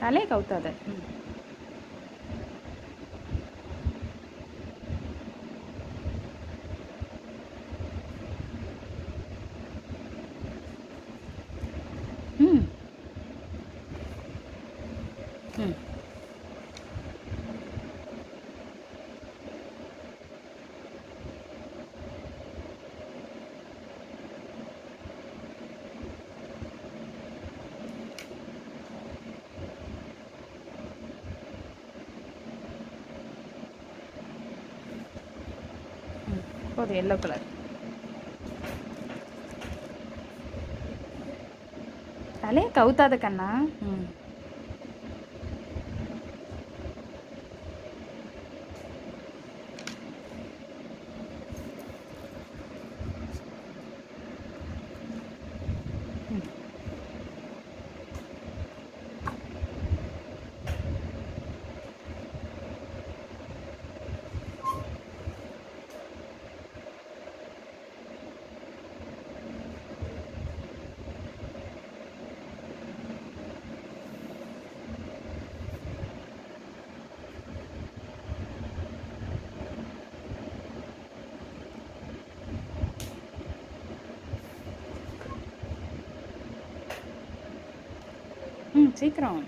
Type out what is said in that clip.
தலையை கவுத்தாத போதும் yellow colour தலையை கவுத்தாத கண்ணா ம் ம். ம் சீக்கிரம்.